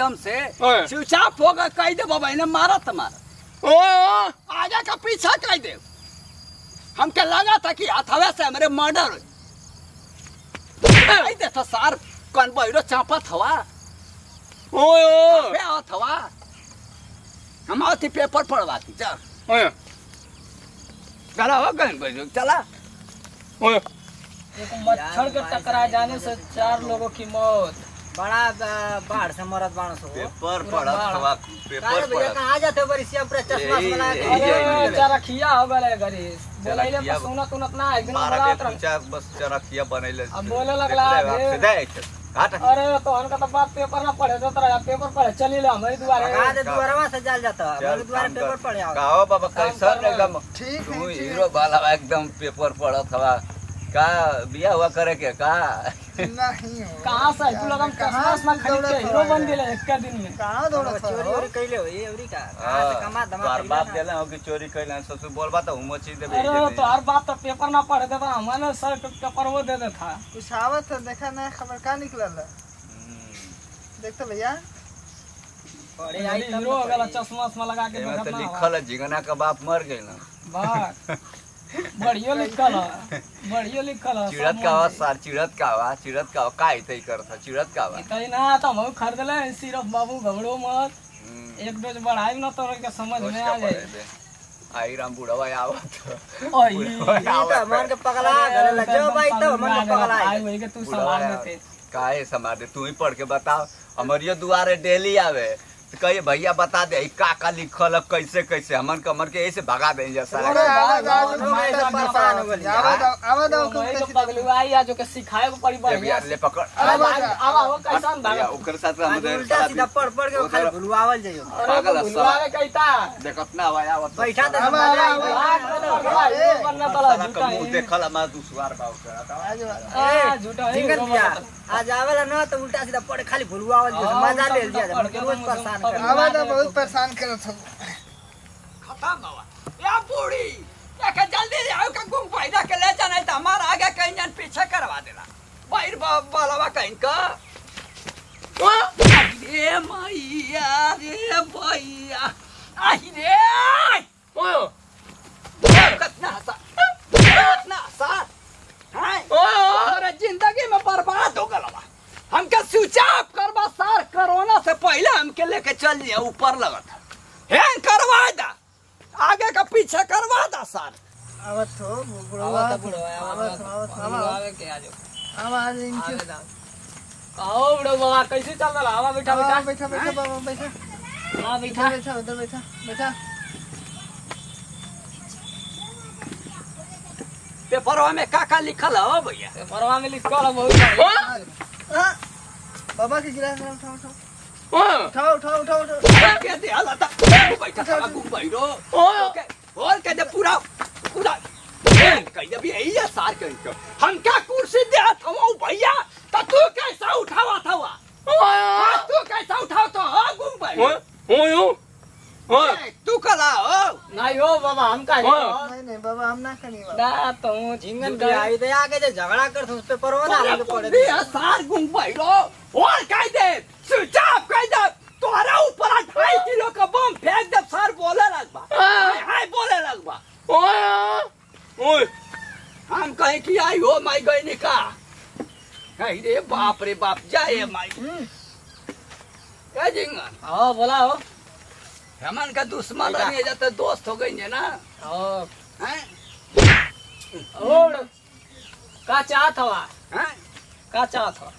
एकदम से ओए। चुपचाप होगा कह दे बाबा इन्हें मारा तुम्हारा आगे का पीछा कह दे। हमके लगा था कि हथवे से हमारे मर्डर कह दे तो सार कौन बहिरो चापा थवा बे आओ थवा हम आती पेपर पढ़वाती चल चला हो गए बहिरो चला। एक मच्छर के टकरा जाने से चार लोगों की मौत। बड़ा बाढ़ से मरत बाणस हो। पेपर बाढ़। हवा पेपर पढ़त। कहाँ जाते हो बरिसिया पूरा चश्मा के यही- अरे चरखिया हो गए गरी बोलैले पर सुनत उनत ना एक दिन मारा बड़ा के तरह बस चरखिया बनैले अब बोले लगला से हट अरे तो उनका तो बाप पेपर ना पढ़े तो तरह पेपर पढ़े चली ले हमारे द्वारे कहाँ दे दुआरवा से जाल जाता। है काम पेपर। पढ़े आओ बाबा कैसन एकदम। ठीक है हीरो वाला एकदम पेपर पढ़त हवा। का बिया हुआ करे के? का नहीं हो कहाँ से? तू लोग हम चश्मा उश्मा खरीद के हीरो बन गेले एक का दिन में। कहाँ दौड़त चोरी हो? वोरी कैले हो? ये अवरी का? कहाँ से कमा दमा कैले बाप ना। देला हो कि चोरी कैला ससुर बोलबा तो हुमो चीज़ देबे। अरे तो हर बात तो पेपर ना पढ़े देता हमारे सर के पेपर वो दे देता। कुछ आवत है? देखा नया खबर का निकलल है? देखते भैया। पढ़े आई हीरो हो ना गया चश्मा उश्मा लगा के देखत तो ना लिखल है जिगना का बाप मर गइल ना बस बढ़ियो लिखल है। बढ़ियो लिखल है चिड़त का आवाज़ सार चिड़त का आवाज़ चिड़त का आवाज़ का ही करता चिड़त का आवाज़? इतना ना तो हम खरीद ले सिर्फ़ बाबू घबड़ो मत। हम्म, एक डोज बढ़ाई ना तो के समझ में आ जाए। आई राम बुढ़वा आवत बुढ़वा तो। मन के पगला गले ला जो भाई तो मन के पगला आई वही के तू संभाल। देते काहे समार दे? तू ही पढ़ के बताओ हमारियो दुआरे डेली आवे। तो कहिए भैया बता दे का का लिखल है कैसे कैसे हमन कमर के ऐसे भगा दे जैसा हो तो पड़ी ओकर साथ है तो तो है देखल हमार दुश्वार झूठा है आज आवेला ना तो उल्टा सीधा पढ़े खाली भुलवावल जाइयो हाँ, मज़ा ले लिया रोज परेशान कर आवाज़ अब बहुत परेशान करत हो। खत्म बाबा या बूढ़ी या के जल्दी आओ के गुम पैदा के ले जाना है तो हमारा आगे कहीं जन पीछे करवा देना। बाहर बालवा कहीं का। रे मैया रे भैया आई रे कितना सा कितना सा। हाय। हमारे ज़िंदगी में बर्बाद हो गलवा। हमके स्विच ऑफ़ करवा सार कोरोना से पहले हमके लेके चल लिया ऊपर लगत। हैंग करवा दा आगे का पीछे करवा दा सार? आवत हो बुढ़वा। आवत बुढ़वा आवत आवत आवत के आ जाओ। आवाज़ इनकी आओ बाबा कैसे चल रहा हवा बैठा हाँ, बैठा। बैठा बैठा बाबा बैठा। हाँ बैठा बैठा। बैठा उधर बैठा बैठा। पेपरवा में का का लिखल है हो भैया? परवा में लिखल है बहुत हाँ, के गिलास उठाओ उठाओ। उठाओ उठाओ उठाओ उठाओ। के दे हला बैठा था गुम बैरो ओके बोल दे पूरा पूरा। कह दे भी यही है सार कहीं को हम कुर्सी दे हथवा भैया? तो तू कैसा उठावा था हाँ, तू कैसा उठाव तो हो गुम तू कला हो। नहीं हो बाबा हम का नहीं नहीं बाबा हम ना करी ना तो जिंगन भैया आई दे आगे जो झगड़ा कर उस पे परवा ना आगे पड़े भी सार गुम बैरो और कह दे स्विच ऑफ़ दे तुम्हारा ऊपर ढाई किलो का बम फेंक दे सार बोले लगबा हाय हाय बोले लगबा हम कहे कि आई हो माई गई निका कही बाप रे बाप जाए माई। क्या जिंगन आओ बोला हो। हमन का दुश्मन रह जाते दोस्त हो गई ना? आओ हैं? का चाहत हवा हैं? का चाहत हवा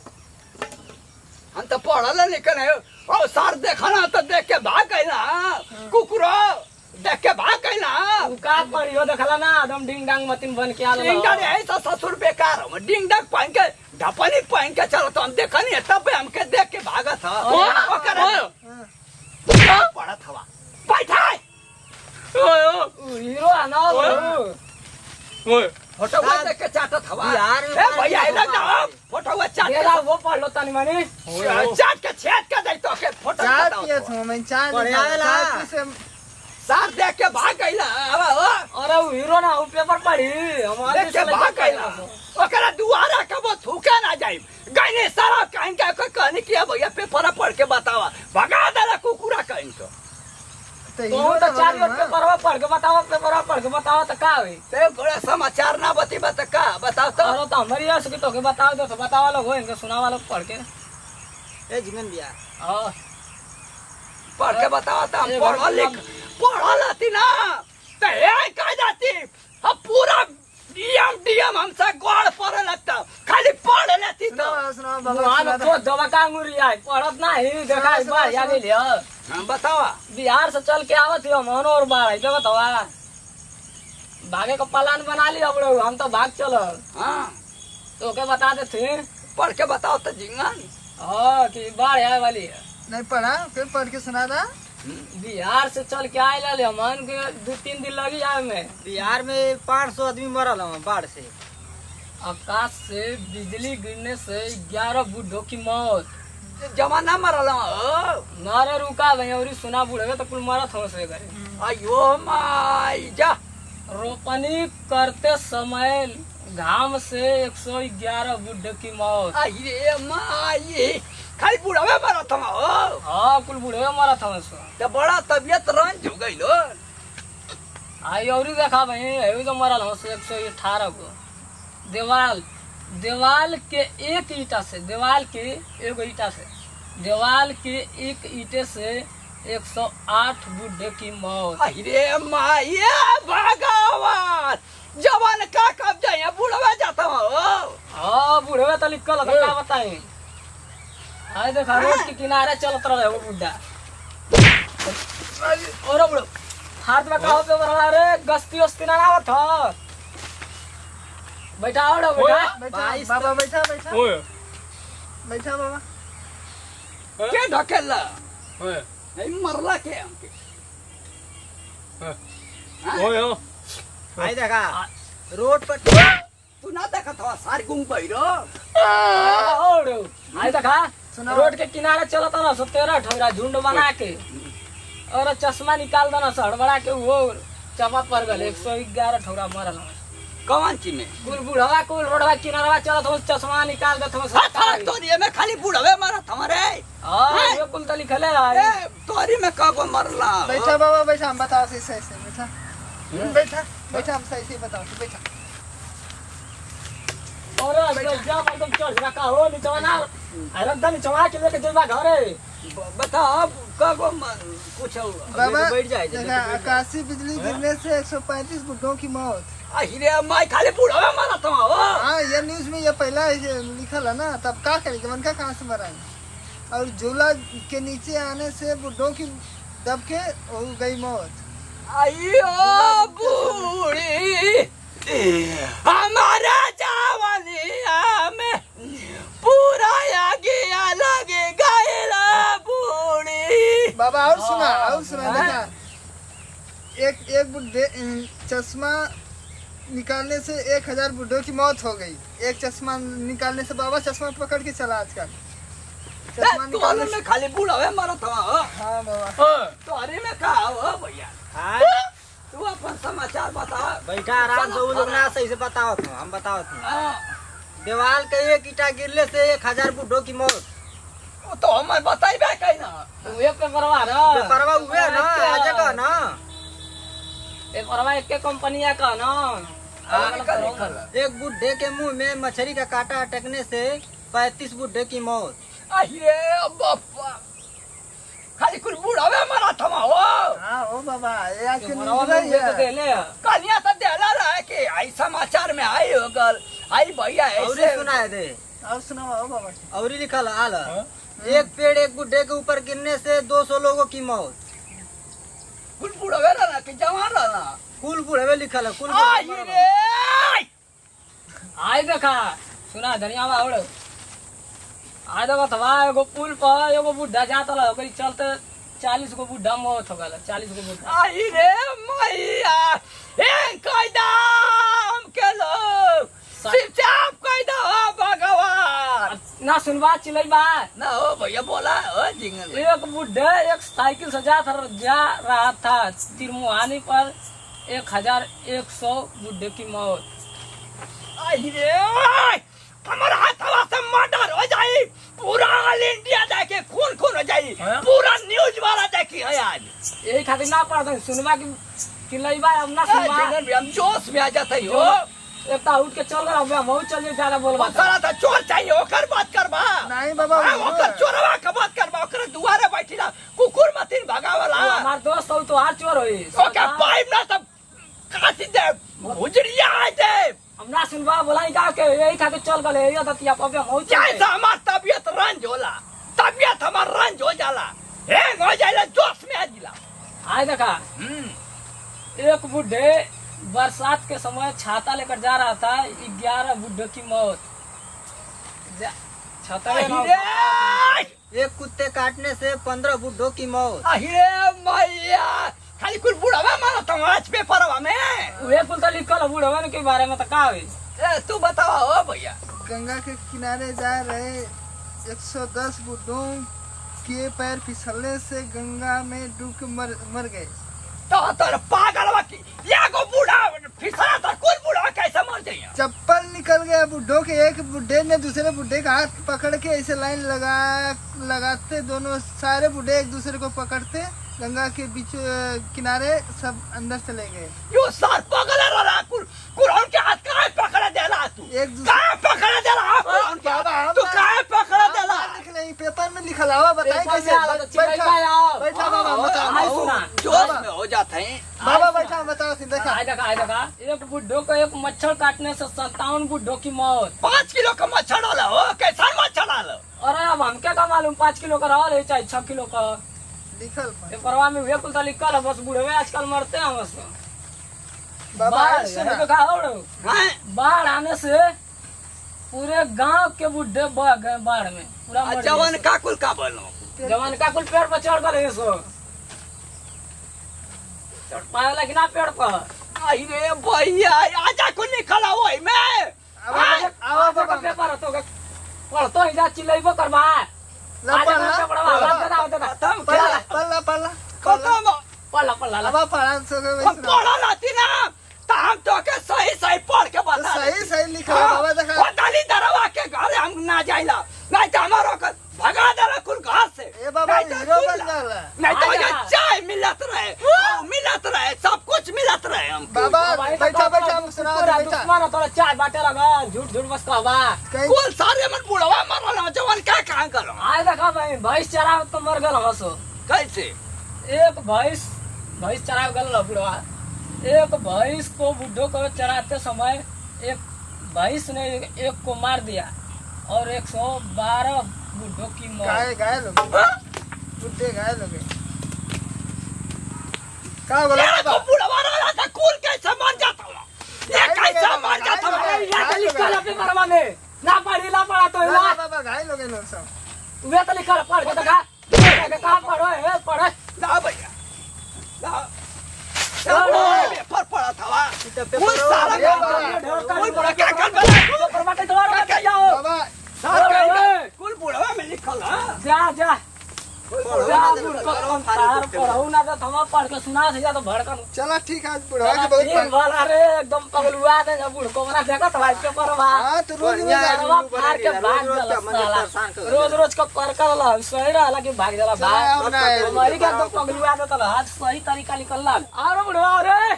हम तो पढ़ल लिखल है ओ सार देखना तो देख के भाग गई ना। कुकुरो देख के भाग गई ना। का पढ़ियो देखला ना एकदम डिंग डांग मतिन बन के आलो डिंग डंग ऐसा ससुर बेकार हो। डिंग डंग पहन के ढपनी पहन के चलो तो हम देखा नहीं तब हमके देख के भागा था ओकर फ़ोटो देख के चाटत हवा। में ए भैया इधर जाओ। फ़ोटो चाट के वो पढ़ लो तनी मनी। चाट के छेद के दे तो के फ़ोटो बताओ पिए तो। मैं पी से सार देख के भाग गईला अब ओ अरे वो हीरो ना वो पेपर पढ़ी। हमारे देख के भाग गईला ओकरा दुआरा कबो थूका ना जाई गईने सारा कहीं का कहनी किया भैया पेपर पढ़ के बतावा। भगा देला कुकुरा कहीं तो तो तो तो तो चार बगल पढ़ के बताओ पेपर पढ़ के बताओ तो का होई ते बड़ा समाचार ना बती बता का बताओ तो अरे तो हमारी यस की तो के बताओ तो बतावा लोग हो इनके सुनावा लोग पढ़ के ए जिमन बिया हाँ पढ़ के बतावा तो हम पढ़ लिख पढ़ लेती ना तो ये कह जाती हम पूरा डीएम डीएम हमसे गोड़ पढ़ लगता खाली पढ़ लेती तो। वहाँ। तो दवा का अंगूरी पढ़त ना ही देखा इस बार या गेली हो। हाँ, बतावा बिहार से चल के आवत हो मन और बाढ़ आई बतावा भागे का प्लान बना लिया अब लोग हम तो भाग चलो। हाँ। तो के बता देते पढ़ के बताओ तो जिंगन हाँ कि बाढ़ आए वाली नहीं पढ़ा फिर पढ़ के सुना था बिहार से चल के आए लाले मन के दो तीन दिन लगी जाए में बिहार में पाँच सौ आदमी मरल बाढ़ से। आकाश से बिजली गिरने से ग्यारह बुढ़ों की मौत। जमाना मरल नारे रुका भैया और सुना बुढ़े तो कुल मरत हो से करे अयो माई जा। रोपनी करते समय घाम से 111 बुढ़े की मौत। अरे माई खाली बुढ़ावे मरत हम हो हाँ कुल बुढ़े मरत हो सो तो बड़ा तबियत रंज हो गई लो। आई और देखा भाई अभी तो मरल हो एक सौ अठारह को। देवाल देवाल के एक ईटा से देवाल के एक ईटा से देवाल के एक ईटे से 108 बुढ़े की मौत। अरे माई भगवान जवान का कब जाए बुढ़ावे जाता हो। हाँ बुढ़े तो लिखल है, का बताई आई देखा रोड के किनारे चलत रहे वो बुढ़ा और बुढ़ो हाथ में कहो पे बड़ा रे गस्ती वस्ती ना आवत हो। बैठा और बैठा बैठा बाबा बैठा बैठा। बैठा बाबा। के ढकेला ए, मरला के हमके हाँ? आई देखा रोड पर तू ना देखत हवा सारी गुम पहिरो और आई देखा। रोड के किनारे चलत ना सो तेरह ठोरा झुंड बना के और चश्मा निकाल देना से हड़बड़ा के वो चपा पर गल एक सौ ग्यारह ठोरा मरल कौन चीज़ में? कुल बुढ़वा कुल रोडवा किनारवा चलत हो चश्मा निकाल देत हो हाँ, थारा तोरी। में खाली बुढ़ावे मारत हमारे हाँ ये कुल तो लिखले है ए, तोरी में कब मरला। बैठा बाबा बैठा हम बताओ सही सही से बैठा बैठा बैठा हम सही सही बताओ तू बैठा। और जब एकदम चढ़ रखा हो नीचवा ना अरे एकदम नीचवा के लेके जेबा घरे बता अब कब कुछ बाबा बैठ जाए जब आकाशी बिजली गिरने से 135 बुढ़ों की मौत। अरे माई खाली बुढ़ावे मारत हवा हो। हाँ ये न्यूज़ में ये पहला लिखल है ना तब का करेंगे मन का कहाँ से मराएँगे और झूला के नीचे आने से बुढ़ों की दब के हो गई मौत। अयो बूढ़ी हमारा जवानिया में पूरा गया लगे गैला बूढ़ी बाबा और सुना और सुना देखा एक एक बुढ़े चश्मा निकालने से एक हज़ार बुढ़ों की मौत हो गई। एक चश्मा निकालने से बाबा चश्मा पकड़ के चला आजकल। चश्मा निकालने में से खाली बुढ़ावे मारत हवा हो। हाँ बाबा। तोरे में का हो भैया। हाँ। तू अपन समाचार बता बैठा आराम से वो लोग ना सही से बताओ तुम हम बताओ तुम हाँ, दीवार के एक ईटा गिरने से एक हज़ार बुढ़ों की मौत। तो हमें बताइबे कहीं ना एक पे परवा रे परवा हुए ना आ जगह ना एक परवा एक के कंपनी का ना निकल, निकल। एक बुढ़े के मुँह में मछली का कांटा अटकने से पैंतीस बुढ़े की मौत अरे खाली कुछ बुढ़ावे मारत हवा हो हाँ ओ बाबा ये आज के न्यूज़ रही है देले कलिया देला रहा कि आई समाचार में आई हो गल आई भैया और ऐसे सुनाए दे और सुनाओ ओ बाबा और लिखल आल एक पेड़ एक बुढ़े के ऊपर गिरने से 200 लोगों की मौत। कुल कि जवान रहना? कुल लिखल है आई रे! आई देखा सुना धनिया बावड़ आई देखो एगो पुल पर एगो बुढ़ा जाता ओकरी चलते चालीस गो बुढ़ा मौत हो गल चालीस गो बुढ़ा। आई रे मैया! ए कैदाम के लोग! चुपचाप कैदा भगवान ना सुनवा चिल्लाई बा। ना हो भैया बोला हो जिंगल। एक बुढ़े एक साइकिल से जा था जा रहा था। तिरमुहानी पर एक हज़ार एक सौ बुढ़े की मौत! हमारा हाथवा से मर्डर हो जाई। पूरा ऑल इंडिया देखे खून खून हो जाई। हाँ? पूरा न्यूज़ वाला देखी है आज। यही खातिर ना पढ़ते सुनबा की चिल्लाई बा अब ना भी हम जोश में आ जाते हो एक ता उठ के चल अब हम चल जाए ज़्यादा था चोर चाहिए ओकर बात करबा। नहीं बाबा हाँ, ओकर चोरवा के बात करबा ओकर दुआरे बैठी कुकुर मतीन भगावला। हमार दोस्त हो तो हार चोर होई ओके पाइप ना तब काटी दे भुजरिया आ दे हम सुनबा बोला का के यही खातिर चल गए ये दतिया अब हम चल जैसा हमार तबियत रंज होला तबियत हमार रंज हो जाला हैंग हो जाला जोश में आ जिला। आए देखा हम्म। एक बुढ़े बरसात के समय छाता लेकर जा रहा था ग्यारह बुढ़े की मौत। एक कुत्ते काटने से पंद्रह बुढ़ो की मौत। अहिरे मैया! खाली कुल बुढ़ावा मानो तुम आज पेपरवा में। उहे कुल तो लिखल है बुढ़वन के बारे में तो का ए, तू बताओ हो भैया। गंगा के किनारे जा रहे 110 बुड्ढों के पैर फिसलने से गंगा में डूब के मर मर गए। तो तोर पागलवा की एगो बूढ़ा फिसला तो कुल बूढ़ा कैसे मर जाइए चप्पल निकल गया बुड्ढों के बुड्ढे ने दूसरे बुढ़े का हाथ पकड़ के ऐसे लाइन लगा लगाते दोनों सारे बुढ़े एक दूसरे को पकड़ते गंगा के बीच किनारे सब अंदर चले गए। यो सर पकड़े रहा कुल कुल उनके हाथ पकड़ा दे रहा तू। एक दूसरे पकड़ा दे रहा उनके बाबा, हाथ हम तू ना- काहे पकड़े हम देला ना लिख बताए कैसे? तो चिल्लाई बैठा बैठा बाबा बताओ। जोश में हो जाते हैं। बाबा बैठा बताओ फिर देखा। आए देखा आए देखा। एक बुढ़ो को एक मच्छर काटने से संतावन बुढ़ो की मौत। पाँच किलो का मच्छर डाला हो कैसा मच्छर डालो अरे अब हमके का मालूम? पाँच किलो का रहा है चाहे छह किलो का। लिखल पर। पेपरवा में वे कुल तो लिखल है बस बुढ़वे आजकल मरते हैं बस। हैं? बाढ़ आने से पूरे गाँव के बुढ़े बह गए बाढ़ में। पूरा मर जवन का कुल का बोलो? जवान का कुल पेड़ पर चढ़ गए सो चढ़ पाए लेकिन ना पेड़ पर? आई रे भैया आजा कुल निकला हो में आवा बाबा पेपर तो पढ़तो ही जा चिल्लाइबो करबा आज पढ़ला का पेपरवा हाथ दे दे खत्म पढ़ला क्या पढ़ला पढ़ला खत्म। पढ़ला पढ़ला अब पढ़ा सो हम पढ़ा लाती ना तो हम तो के सही सही पढ़ के बता सही सही लिखल है बाबा देखा। दली दरवा के घर हम ना जाइला। नहीं तो हमारो के भगा देला कुल घर से। ए बाबा तो हीरो बन जाला नहीं तो ये चाय मिलत रहे मिलत रहे सब कुछ मिलत रहे हमको। बाबा तो बैठा बैठा हम सुना पूरा बैठा। दुश्मन है, तोरा चाय बाटे लगा झूठ झूठ बस कहबा कुल सारे मन बुढ़वा मरल जवन क्या कहाँ करो आए देखा भाई भैंस चराव तो मर गल हसो कैसे? एक भैंस भैंस चराव गल बुढ़वा। एक भैंस को बुढ़ो को चराते समय एक भैंस ने एक, को मार दिया और एक सौ बारह बुढ़ो की मौत। घायल घायल हो गए? हाँ? घायल हो गए। का बोला बाबा? बुढ़वा रहा था मर जाता हूँ ये कैसे मर जाता हूँ यहाँ तो लिखल है पेपरवा में। ना पढ़ी ना पढ़ा तो बाबा घायल हो गए लोग सब। वे तो लिखल है, पढ़ के कहा पढ़ो है पढ़ो। ना भैया ना ना कुल सारा कुल बुढ़वा क्या कर पेपर बाटे तुम्हारा बाटे जाओ। बाबा सारा कुल बुढ़वा में लिखल है। जा जा। जा बुढ़को कौन तार पढ़ऊ ना तो हम पढ़ के सुना से तो भड़कन। चला ठीक है बुढ़वा के बहुत दिन पढ़- एकदम पगलुआ दे जब बुढ़को बना देखा तो भाई हाँ तो रोज रोज फाड़ के भाग जाला रोज रोज का कर कर ला सही रहला कि भाग जाला भाग। हमारी का एकदम पगलुआ देता ला आज सही तरीका अरे बुढ़वा अरे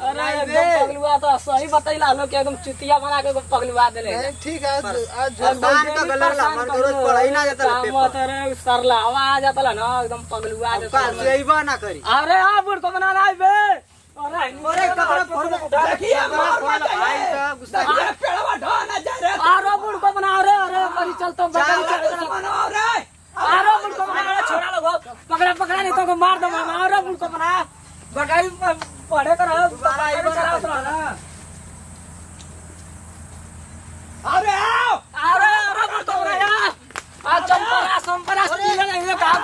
अरे एकदम पगलुआ तो सही बतैला लोग के एकदम चुतिया बना के एकदम पगलुआ देले ठीक है आज आज एकदम झूठ डेली परेशान कर दो। काम मत रे सरला आवाज़ आता ला ना एकदम पगलुआ देता ला। ना करी। अरे आ बुढ़ को बना लाई बे। अरे अरे कपड़ा फोड़ दे। देखिए मार भाई का गुस्सा देखिए पेड़वा ढो ना जा रे अरे बुढ़ को बना अरे अरे बड़ी चल तो बकरी चल हो रे अरे। बुढ़ को बना अरे छोड़ा लोग। पकड़ा पकड़ा नहीं तो को मार दो मामा। अरे बुढ़ को बना। बटाई पढ़े कर दोबारा आई बना। अरे आओ अरे अरे मत हो रहा यार आज चंपरा संपरा से मिले नहीं ये काम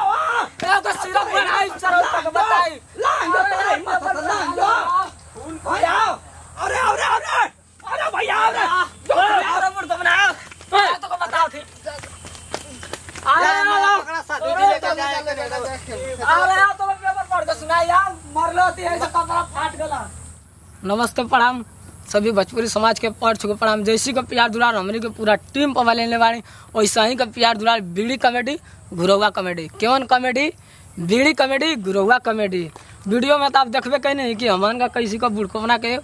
ए तो सिरप बनाई चलो तक बताई लांग तो रे हिम्मत है तो लांग दो भाई आओ अरे अरे अरे अरे भैया अरे अरे मुर्द बना तो को बताओ थी अरे पकड़ा साथी भी लेके जाए करेगा अरे आ तो पेपर पढ़ के सुना यार मरलो थी ऐसे कपड़ा फाट गला नमस्ते प्रणाम। सभी भोजपुरी समाज के पढ़ चुके प्रणाम। जैसी का प्यार दुलार हमनी के पूरा टीम पर लेने वाली। वैसा ही का प्यार दुलार, बीड़ी कॉमेडी गुरौआ कॉमेडी। केवन कॉमेडी? बीड़ी कॉमेडी गुरौआ कॉमेडी। वीडियो में तो आप देखबे कहीं नहीं कि हमन का कैसी का बुड़को बना के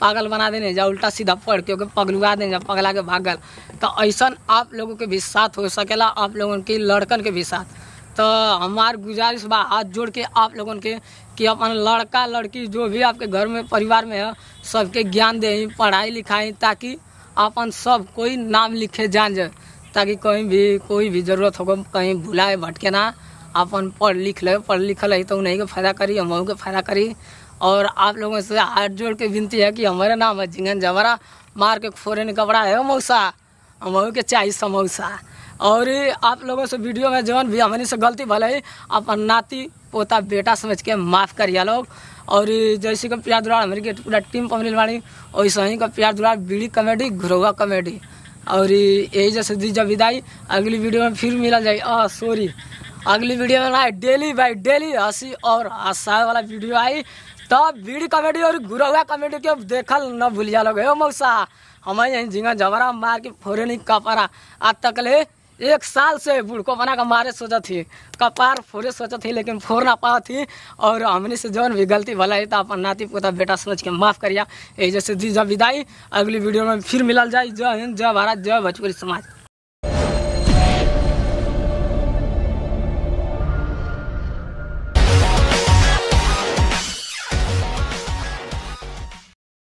पागल बना देने जा उल्टा सीधा पढ़ के पगलुआ देने जा पगला के भागल। तो ऐसा आप लोगों के भी साथ हो सकेला, आप लोगों की लड़कन के भी साथ। तो हमार गुजारिश बा, हाथ जोड़ के आप लोगों के कि अपन लड़का लड़की जो भी आपके घर में परिवार में है, सबके ज्ञान दे, पढ़ाई लिखाई, ताकि अपन सब कोई नाम लिखे जान जाए। ताकि कहीं भी, कोई भी ज़रूरत होगा कहीं भुलाए भटके ना, अपन पढ़ लिख ले, पढ़ लिखल है तो उन्हीं के फ़ायदा करी, हम के फ़ायदा करी। और आप लोगों से हाथ जोड़ के विनती है कि हमारे नाम है जिंगन जवरा, मार के फोरन कपड़ा है मौसा हम के चाहिए समोसा। और आप लोगों से वीडियो में जौन भी हमनी से गलती भले ही अपन नाती, पोता, बेटा समझ के माफ़ करिए लोग। और जैसे कि प्यार दुलार हमारी के पूरा टीम मिल बाड़ी वैसे ही का प्यार दुलार बीड़ी कॉमेडी, घुरवा कॉमेडी। और यही जैसे दीजिए विदाई, अगली वीडियो में फिर मिला जाए आ सॉरी अगली वीडियो में ना डेली बाई डेली हँसी और हंसाए वाला वीडियो आई। तब बीड़ी कॉमेडी और गुरवा कॉमेडी के देखल न भूलिया लोग। हे मौसा हम यहीं झिंगा जबरा मार के फोरे नहीं कपारा। आज तक ले एक साल से बुढ़को बना के मारे सोचा थी। कपार फोड़े सोचा थी, लेकिन फोड़ ना पा थी। और हमने से जो भी गलती भला है तो अपन नाती पोता बेटा सोच के माफ़ करिया। जैसे दी जब विदाई, अगली वीडियो में फिर मिलल जाए जय हिंद, जय भारत, जय भोजपुरी समाज।